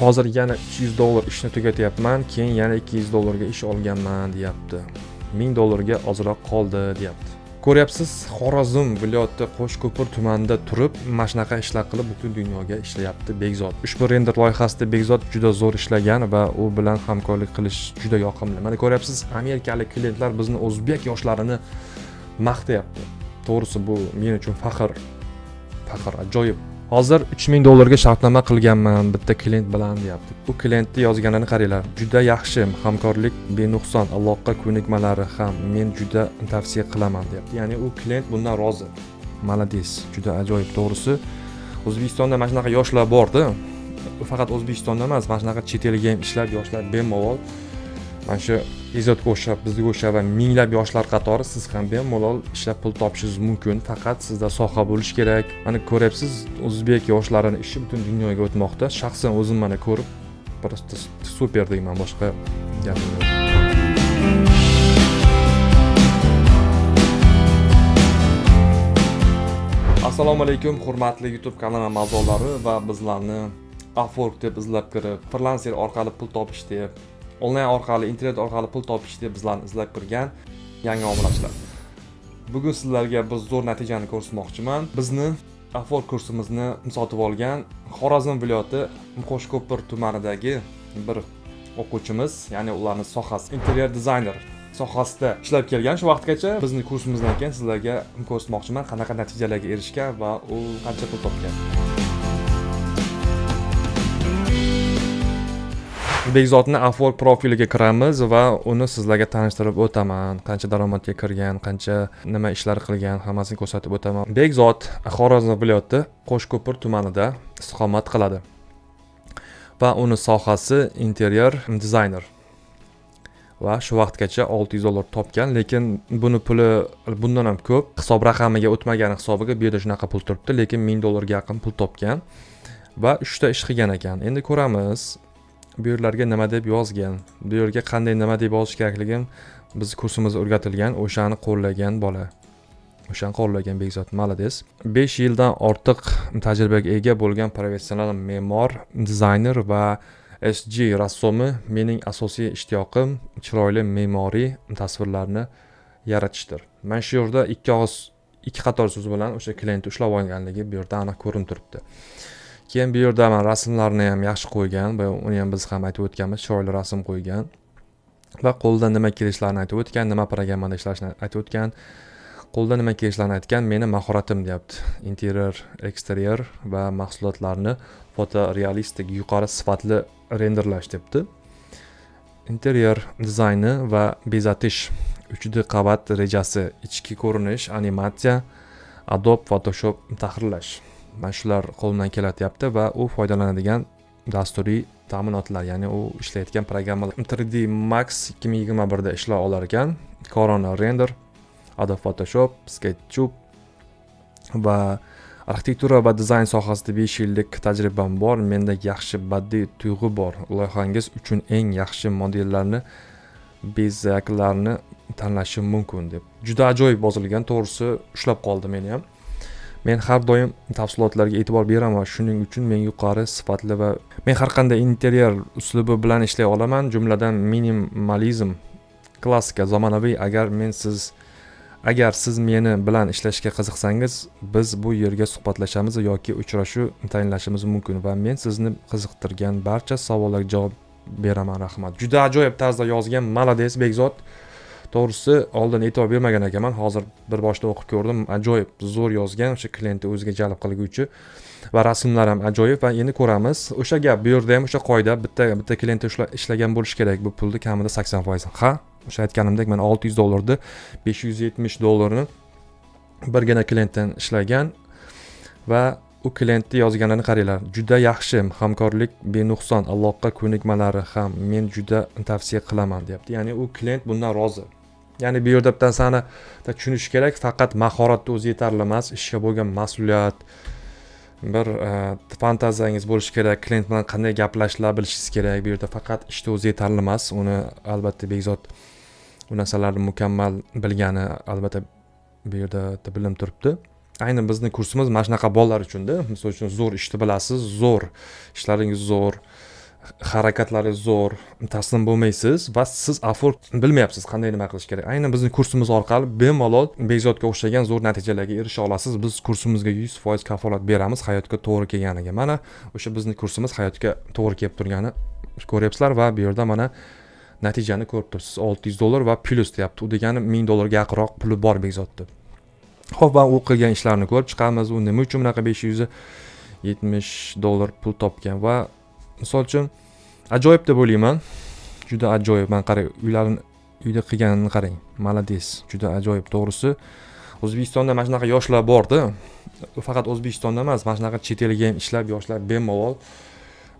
hozir yana uch yuz dollar ishni tugatyapman keyin yana ikki yuz dollarga ish olganman deyapti. 1000 dollarga ozroq qoldi deyapti. Ko'ryapsiz xorazm viloyati qo'shko'pir tumanida turib mana shunaqa ishlar qilib butun dunyoga ishlayapti bekzod ushbu render loyihasida bekzod juda zo'r ishlagan va u bilan hamkorlik qilish juda yoqimli. Mana ko'ryapsiz amerikalik klientlar bizni o'zbek yoshlarini maqtayapti. To'g'risi bu men uchun faxr faxr ajoyib. Hozir uch ming dollarga shartnoma qilganman bitta klient bilan deyapti. Bu klientni yozganini qaranglar. Juda yaxshi hamkorlik benuqson aloqa ko'nikmalari ham men juda tavsiya qilaman deyapti. Ya'ni u klient bundan rozi. Молодец juda ajoyib. To'g'risi o'zbekistonda mana shunaqa yoshlar borda faqat o'zbekistonda emas mana shunaqa chet elga ham ishlab yoshlar bemalol mana shu izotga o'xshab bizga o'xshab va minglab yoshlar qatori siz ham bemalol ishlab pul topishingiz mumkin. Faqat sizda soha bo'lishi kerak. Mana ko'ryapsiz o'zbek yoshlarini ishi butun dunyoga o'tmoqda. Shaxsan o'zim mana ko'rib просто super deyman boshqa gapim yo'q. Assalomu alaykum hurmatli youtube kanali a'zolari va bizlarni upwork deb izlab kirib frilanser orqali pul topish deb onlayn orqali internet orqali pul topishni bizlarni izlab kirgan yangi obunachilar bugun sizlarga bir zo'r natijani ko'rsatmoqchiman. Bizni afor kursimizni sotib olgan xorazm viloyati qo'shko'pir tumanidagi bir o'quvchimiz ya'ni ularni sohasi interyer dizayner sohasida ishlab kelgan. Shu vaqtgacha bizni kursimizdan keyin sizlarga ko'rsatmoqchiman qanaqa natijalarga erishgan va u qancha pul topgan. Bekzodni upwork profiliga kiramiz va uni sizlarga tanishtirib o'taman. Qancha daromadga kirgan qancha nima ishlar qilgan hammasini ko'rsatib o'taman. Bekzod xorazm viloyati qo'shko'pir tumanida istiqomat qiladi va uni sohasi interyer dizayner va shu vaqtgacha olti yuz dollar topgan lekin buni puli bundan ham ko'p. Hisob raqamiga o'tmagani hisobiga bu yerda shunaqa pul turibdi lekin ming dollarga yaqin pul topgan va uchta ish qilgan ekan. Endi ko'ramiz bu yerlarga nima deb yozgan? Bu yerga qanday nima deb yozish kerakligini biz kursimizda o'rgatilgan o'shani qo'llagan bola. O'shani qo'llagan bekzod молодец besh yildan ortiq tajribaga ega bo'lgan professional me'mor dizayner va sg rassomi mening asosiy ishtiyoqim chiroyli me'moriy tasvirlarni yaratishdir. Mana shu yerda ikki og'iz ikki qator so'z bilan o'sha klientni ushlab olganligi bu yerda aniq ko'rinib turibdi. Keyin bu yerda mana rasmlarni ham yaxshi qo'ygan uni ham biz ham aytib o'tganmiz chiroyli rasm qo'ygan. Va qo'lda nima kelishlarini aytib o'tgan nima programmada ishlashni aytib o'tgan. Qo'lda nima kelishlarini aytgan meni mahoratim deyapti. Interyer eksteryer va mahsulotlarni fotorealistik yuqori sifatli renderlash debdi. Interyer dizayni va bezatish 3d qavat rejasi ichki ko'rinish animatsiya adobe photoshop tahrirlash. Mana shular qo'limdan kelatyapti va u foydalanadigan dasturiy ta'minotlar ya'ni u ishlayotgan programmalar. 3d max 2021da ishlay olar ekan corona render adobe photoshop sketchup va arxitektura va dizayn sohasida besh yillik tajribam bor. Menda yaxshi badiiy tuyg'u bor. Loyihangiz uchun eng yaxshi modellarni bezaklarni tanlashim mumkin deb. Juda ajoyib yozilgan to'g'risi ushlab qoldi meni ham. Men har doim tafsilotlarga e'tibor beraman. Shuning uchun men yuqori sifatli va men har qanday interyer uslubi bilan ishlay olaman. Jumladan minimalizm klassika zamonaviy. Agar men siz agar siz meni bilan ishlashga qiziqsangiz biz bu yerga suhbatlashamiz yoki uchrashuv tayinlashimiz mumkin va men sizni qiziqtirgan barcha savollarga javob beraman. Rahmat. Juda ajoyib tarzda yozgan молодец bekzod to'g'risi oldin e'tibor bermagan ekanman. Hozir bir boshda o'qib ko'rdim. Ajoyib zo'r yozgan o'sha klientni o'ziga jalb qilguvchi va rasmlar ham ajoyib va endi ko'ramiz. O'sha gap bu yerda ham o'sha qoida bitta bitta klientda ishlagan bo'lishi kerak. Bu pulni kamida sakson foiz ha o'sha aytganimdek man olti yuz dollarni besh yuz yetmish dollarni birgina klientdan ishlagan va u klientni yozganini qaranglar. Juda yaxshi hamkorlik benuqson aloqa ko'nikmalari ham men juda tavsiya qilaman deyapti. Ya'ni u klient bundan rozi. Ya'ni bu yerda bitta narsani tushunish kerak. Faqat mahoratni o'zi yetarli emas ishga bo'lgan mas'uliyat bir e, fantaziyangiz bo'lishi kerak klient bilan qanday gaplashishni bilishingiz kerak bu yerda. Faqat ishni o'zi yetarli emas. Uni albatta bekzod bu narsalarni mukammal bilgani albatta bu yerda bilinib turibdi. Ayni bizni kursimiz mana shunaqa bolalar uchunda. Misol uchun zo'r ishni bilasiz zo'r ishlaringiz zo'r. Harakatlari zo'r taslim bo'lmaysiz va siz afor bilmayapsiz qanday nima qilish kerak. Aynan bizni kursimiz orqali bemalol bekzodga o'xshagan zo'r natijalarga erisha olasiz. Biz kursimizga yuz foiz kafolat beramiz hayotga to'g'ri kelganiga. Mana o'sha bizni kursimiz hayotga to'g'ri kelib turgani ko'ryapsizlar va bu yerda mana natijani ko'rib turibsiz. Olti yuz dollar va plyus deyapti. U degani ming dollarga yaqinroq puli bor bekzodni ho'p va u qilgan ishlarini ko'rib chiqamiz. U nima uchun bunaqa besh yuz yetmish dollar pul topgan va misol uchun ajoyib deb o'ylayman. Juda ajoyib. Man qarang uylarini uyda qilganini qarang. Молодец juda ajoyib to'g'risi. O'zbekistonda mana shunaqa yoshlar borda faqat o'zbekistonda emas mana shunaqa chet elga ham ishlab yoshlar bemalol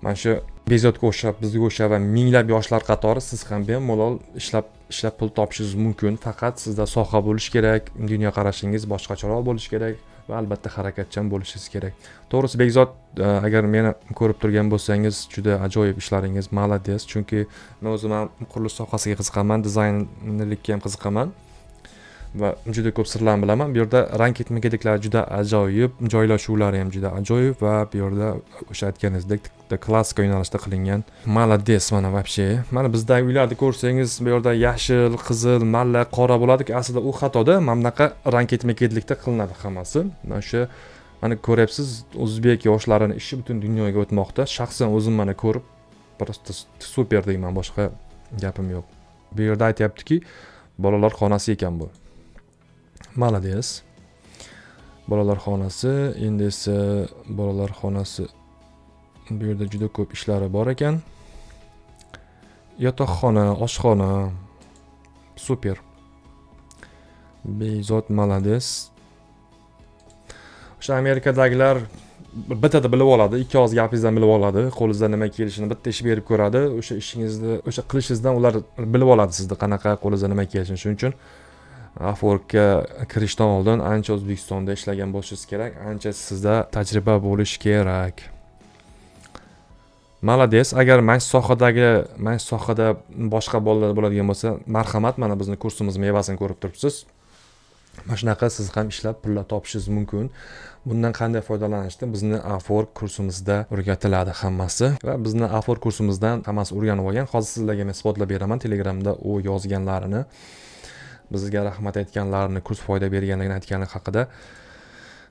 mana shu bezodga o'xshab bizga o'xshab va minglab yoshlar qatori siz ham bemalol ishlab ishlab pul topishingiz mumkin. Faqat sizda soha bo'lishi kerak dunyoqarashingiz boshqacharoq bo'lishi kerak. Va albatta harakatchan bo'lishingiz kerak. To'g'risi bekzod e, agar meni ko'rib turgan bo'lsangiz juda ajoyib ishlaringiz молодец chunki men o'zim ham qurilish sohasiga qiziqaman dizaynerlikka ham qiziqaman. Va juda ko'p sirlarni bilaman. Bu yerda rang ketma ketliklari juda ajoyib joylashuvlari ham juda ajoyib va bu yerda o'sha aytganingizdek klassika yo'nalishda qilingan молодец mana вообще. Mana bizdagi uylarni ko'rsangiz bu yerda yashil qizil malla qora bo'ladiku aslida u xatoda. Mana bunaqa rang ketma ketlikda qilinadi hammasi. Mana o'sha mana ko'ryapsiz o'zbek yoshlarini ishi butun dunyoga o'tmoqda. Shaxsan o'zim mana ko'rib просто super deyman boshqa gapim yo'q. Bu yerda aytyaptiki bolalar xonasi ekan bu. Молодец bolalar xonasi. Endi esa bolalar xonasi bu yerda juda ko'p ishlari bor ekan. Yotoqxona oshxona super. Bezod молодец o'sha amerikadagilar bittada bilib oladi. Ikki og'iz gapingizdan bilib oladi. Qo'lingizdan nima kelishini bitta ish berib ko'radi. O'sha ishingizni o'sha qilishingizdan ular bilib oladi sizni qanaqa qo'lingizdan nima kelishini. Shuning uchun upworkka kirishdan oldin ancha o'zbekistonda ishlagan bo'lishingiz kerak. Ancha sizda tajriba bo'lishi kerak. Malades agar mana shu sohadagi mana shu sohada boshqa bolalar bo'ladigan bo'lsa marhamat mana bizni kursimiz mevasini ko'rib turibsiz. Mana shunaqa siz ham ishlab pullar topishingiz mumkin. Bundan qanday foydalanishni bizni afor kursimizda o'rgatiladi hammasi va bizni afor kursimizdan hammasi o'rganib olgan. Hozir sizlarga men isbotlab beraman telegramda u yozganlarini. Bizga rahmat aytganlarini kurs foyda berganligini aytgani haqida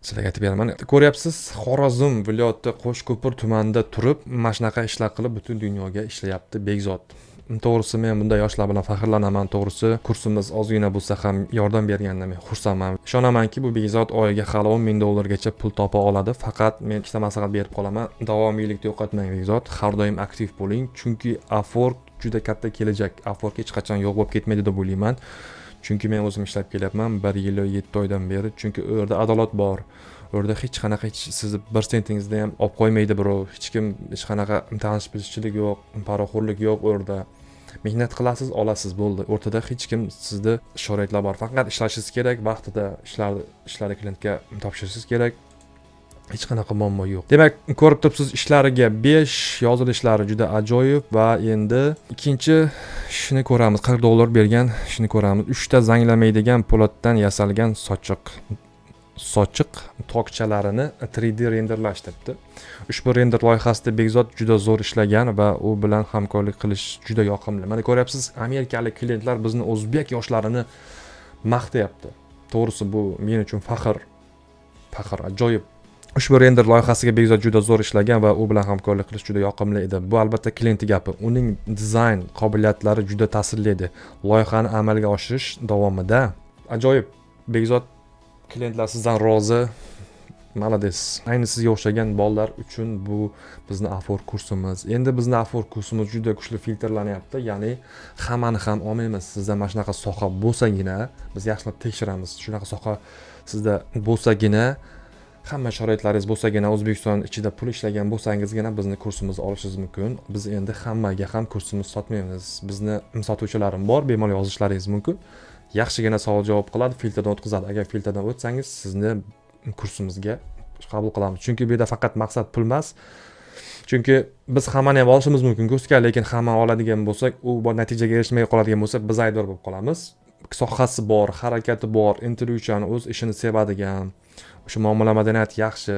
sizlarga aytib beraman. Ko'ryapsiz xorazm viloyati qo'shko'pir tumanida turib mana shunaqa ishlar qilib butun dunyoga ishlayapti bekzod to'g'risi men bunday yoshlar bilan faxrlanaman to'g'risi kursimiz ozgina bo'lsa ham yordam berganidan men xursandman. Ishonamanki bu bekzod oyiga hali o'n ming dollargacha pul topa oladi faqat men ikkita maslahat berib qolaman. Davomiylikni yo'qotmang bekzod har doim aktiv bo'ling chunki afork juda katta kelajak. Afork hech qachon yo'q bo'lib ketmaydi deb o'ylayman. Chunki men o'zim ishlab kelyapman bir yil yetti oydan beri. Chunki u yerda adolat bor. U yerda hech qanaqa hech sizni bir sentingizni ham olib qo'ymaydi birov. Hech kim hech qanaqa tanish bilishchilik yo'q poraxo'rlik yo'q u yerda. Mehnat qilasiz olasiz bo'ldi. O'rtada hech kim sizni sharoitlar bor. Faqat ishlashingiz kerak vaqtida ishlarni ishlarni klientga topshirishingiz kerak. Hech qanaqa muammo yo'q. Demak ko'rib turibsiz ishlariga besh yozilishlari juda ajoyib va endi ikkinchi shuni ko'ramiz. Qirq dollar bergan shuni ko'ramiz. Uchta zanglamaydigan po'latdan yasalgan sochiq sochiq tokchalarini 3d renderlash debdi ushbu render loyihasida bekzod juda zo'r ishlagan va u bilan hamkorlik qilish juda yoqimli. Mana ko'ryapsiz amerikalik klientlar bizni o'zbek yoshlarini maqtayapti. To'g'risi bu men uchun faxr faxr ajoyib. Ushbu render loyihasiga bekzod juda zo'r ishlagan va u bilan hamkorlik qilish juda yoqimli edi. Bu albatta klient gapi. Uning dizayn qobiliyatlari juda ta'sirli edi. Loyihani amalga oshirish davomida ajoyib. Bekzod klientlar sizdan rozi. Молодец ayni sizga o'xshagan bolalar uchun bu bizni afor kursimiz. Endi bizni afor kursimiz juda kuchli filtrlanyapti. Ya'ni hammani ham olmaymiz. Sizda mana shunaqa soha bo'lsagina biz yaxshilab tekshiramiz. Shunaqa soha sizda bo'lsagina hamma sharoitlaringiz bo'lsagina o'zbekiston ichida pul ishlagan bo'lsangizgina bizni kursimizni olishingiz mumkin. Biz endi hammaga ham kursimizni sotmaymiz. Bizni sotuvchilarim bor bemalol yozishlaringiz mumkin. Yaxshigina savol javob qiladi filtrdan o'tkazadi. Agar filtrdan o'tsangiz sizni kursimizga qabul qilamiz. Chunki bu yerda faqat maqsad pul emas. Chunki biz hammani ham olishimiz mumkin kursga lekin hamma oladigan bo'lsak u natijaga erishmay qoladigan bo'lsa biz aybdor bo'lib qolamiz. Sohasi bor harakati bor intiluvchan o'z ishini sevadigan o'sha muomala madaniyati yaxshi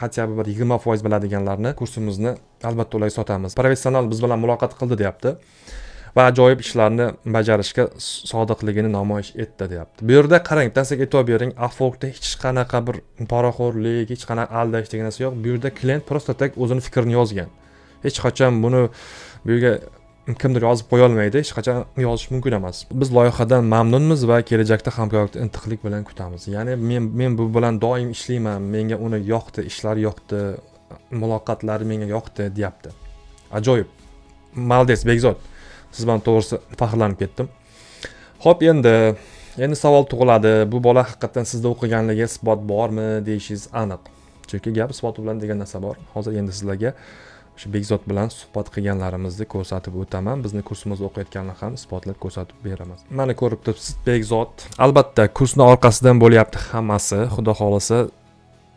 хотя бы bir yigirma foiz biladiganlarni kursimizni albatta ularga sotamiz. Professional biz bilan muloqot qildi deyapti va ajoyib ishlarni bajarishga sodiqligini namoyish etdi deyapti. Bu yerda qarang bittasiga e'tibor bering afokda hech qanaqa bir poraxo'rlik hech qanaqa aldash degan narsa yo'q. Bu yerda klient просто так o'zini fikrini yozgan. Hech qachon buni bu yerga kimdir yozib qo'yolmaydi hech qachon yozish mumkin emas. Biz loyihadan mamnunmiz va kelajakda hamkorlikni intiqlik bilan kutamiz. Ya'ni men men bu bilan doim ishlayman menga uni yoqdi ishlari yoqdi muloqotlari menga yoqdi deyapti. Ajoyib. Maldes bekzod siz bilan to'g'risi faxrlanib ketdim. Ho'p endi endi savol tug'iladi. Bu bola haqiqatdan sizda o'qiganligi isbot bormi deyishingiz aniq. Chunki gap isboti bilan degan narsa bor. Hozir endi sizlarga shu bekzod bilan suhbat qilganlarimizni ko'rsatib o'taman. Bizni kursimizni o'qiyotganini ham isbotlab ko'rsatib beramiz. Mana ko'rib turibsiz bekzod albatta kursni orqasidan bo'lyapti hammasi. Xudo xohlasa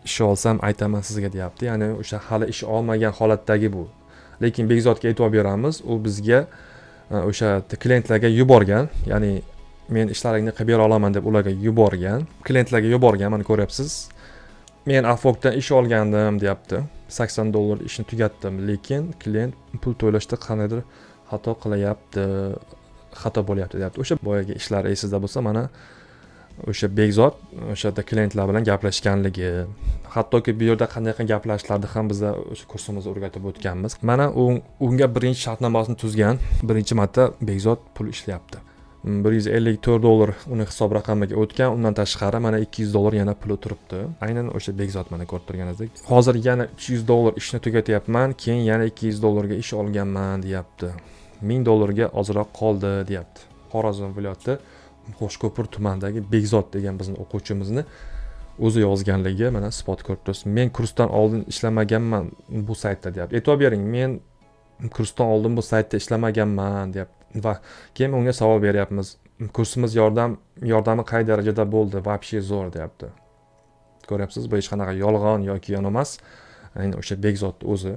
ish olsam aytaman sizga deyapti. Ya'ni o'sha hali ish olmagan holatdagi bu. Lekin bekzodga e'tibor beramiz u bizga e, o'sha klientlarga yuborgan ya'ni men ishlaringni qilib bera olaman deb ularga yuborgan klientlarga yuborgan mana ko'ryapsiz. Men afokdan ish olgandim deyapti. Sakson dollar ishni tugatdim lekin klient pul to'lashda qandaydir xato qilyapti xato bo'lyapti deyapti. O'sha boyagi ishlar esingizda bo'lsa mana o'sha bekzod o'sha yerda klientlar bilan gaplashganligi. Hattoki bu yerda qanday qilib gaplashishlarni ham biza o'sha kursimizda o'rgatib o'tganmiz. Mana u unga birinchi shartnomasini tuzgan. Birinchi marta bekzod pul ishlayapti. Bir yuz ellik to'rt dollar uni hisob raqamiga o'tgan. Undan tashqari mana ikki yuz dollar yana puli turibdi. Aynan o'sha bekzod mana ko'rib turganingizdek. Hozir yana uch yuz dollar ishni tugatyapman keyin yana ikki yuz dollarga ish olganman deyapti. ming dollarga ozroq qoldi deyapti. Xorazm viloyati qo'shko'pir tumanidagi bekzod degan bizni o'quvchimizni o'zi yozganligi mana isbot ko'rib turibsiz. Men kursdan oldin ishlamaganman bu saytda deyapti. E'tibor bering men kursdan oldin bu saytda ishlamaganman deyapti. Va keyin unga savol beryapmiz. Kursimiz yordam yordami qay darajada bo'ldi? Вообще zo'r deyapti. Ko'ryapsiz bu hech qanaqa yolg'on yoki yon emas. Ayni o'sha bekzodni o'zi.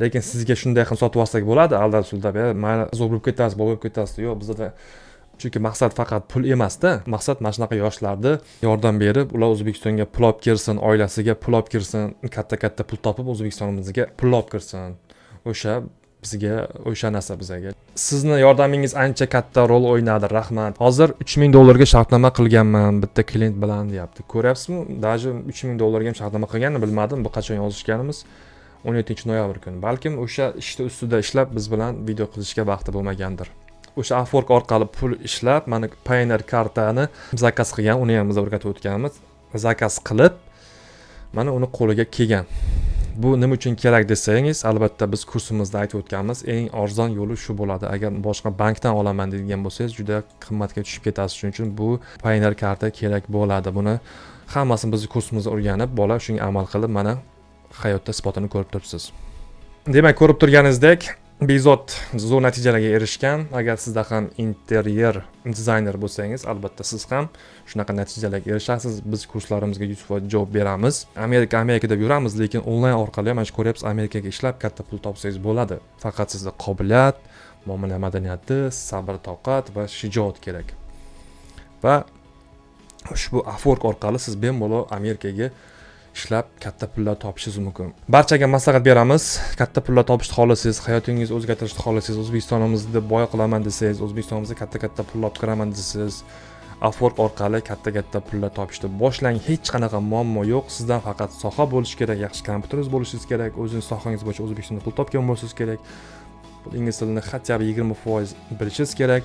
Lekin sizga shunday qilib sotib olsak bo'ladi aldab suldab mayli zo'r bo'lib ketasiz boy bo'lib ketasiz. Yo'q bizada chunki maqsad faqat pul emasda. Maqsad mana shunaqa yoshlarni yordam berib ular o'zbekistonga pul olib kirsin oilasiga pul olib kirsin katta katta pul topib o'zbekistonimizga pul olib kirsin. O'sha bizga o'sha narsa bizaga sizni yordamingiz ancha katta rol o'ynadi rahmat. Hozir uch ming dollarga shartnoma qilganman bitta klient bilan deyapti. Ko'ryapsizmi? Даже uch ming dollarga ham shartnoma qilganini bilmadim bu qachon yozishganimiz? o'n yettinchi noyabr kuni. Balkim o'sha ishni ustida ishlab biz bilan video qilishga vaqti bo'lmagandir. O'sha afwork orqali pul ishlab mana pioneer kartani zakaz qilgan uni ham biz o'rgatib o'tganmiz. Zakaz qilib mana uni qo'liga kelgan. Bu nima uchun kerak desangiz albatta biz kursimizda aytib o'tganmiz eng arzon yo'li shu bo'ladi. Agar boshqa bankdan olaman deydigan bo'lsangiz juda qimmatga tushib ketasiz. Shuning uchun bu payner karta kerak bo'ladi. Buni hammasini bizni kursimizda o'rganib bola shunga amal qilib mana hayotda isbotini ko'rib turibsiz. Demak ko'rib turganingizdek bezod zo'r natijalarga erishgan. Agar sizda ham interyer dizayner bo'lsangiz albatta siz ham shunaqa natijalarga erishasiz. Biz kurslarimizga yuz foiz javob beramiz. Amerika amerika deb yuramiz lekin onlayn orqali mana shu ko'ryapsiz amerikaga ishlab katta pul topsangiz bo'ladi. Faqat sizda qobiliyat muomala madaniyati sabr toqat va shijoat kerak. Va ushbu afork orqali siz bemalol amerikaga ishlab katta pullar topishingiz mumkin. Barchaga maslahat beramiz. Katta pullar topishni xohlasangiz hayotingizni o'zgartirishni xohlasangiz o'zbekistonimizni boy qilaman desangiz o'zbekistonimizga katta katta pullar olib kiraman desangiz afwork orqali katta katta pullar topishni boshlang. Hech qanaqa muammo yo'q. Sizdan faqat soha bo'lishi kerak yaxshi kompyuteringiz bo'lishingiz kerak o'zingiz sohangiz bo'yicha o'zbekistonda pul topgan bo'lishingiz kerak. Ingliz tilini хотя бы yigirma foiz bilishingiz kerak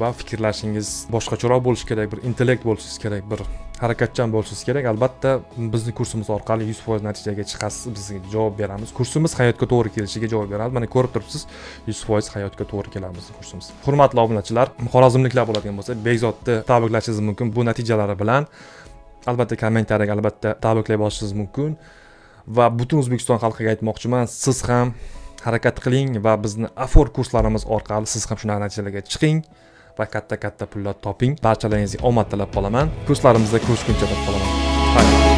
va fikrlashingiz boshqacharoq bo'lishi kerak bir intellekt bo'lishingiz kerak bir harakatchan bo'lishingiz kerak. Albatta bizni kursimiz orqali yuz foiz natijaga chiqasiz biz sizga javob beramiz. Kursimiz hayotga to'g'ri kelishiga javob beramiz. Mana ko'rib turibsiz yuz foiz hayotga to'g'ri keladi bizni kursimiz. Hurmatli obunachilar xorazmliklar bo'ladigan bo'lsa bekzodni tabriklashingiz mumkin bu natijalari bilan. Albatta kommentariyaga albatta tabriklay boshlashingiz mumkin. Va butun o'zbekiston xalqiga aytmoqchiman siz ham harakat qiling va bizni afor kurslarimiz orqali siz ham shunaqa natijalarga chiqing. Va katta katta pullar toping. Barchalaringizga omad tilab qolaman. Kurslarimizda ko'rishguncha deb qolaman.